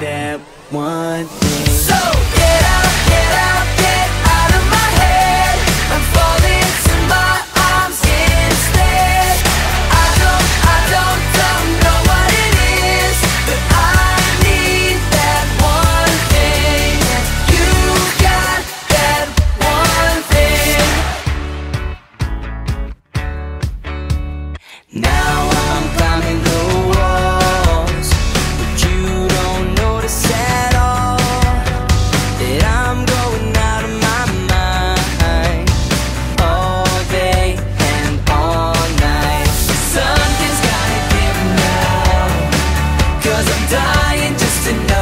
that one thing. So get out, get out, get out of my head and fall into my arms instead. I don't, I don't, don't know what it is, but I need that one thing. You got that one thing. Now I and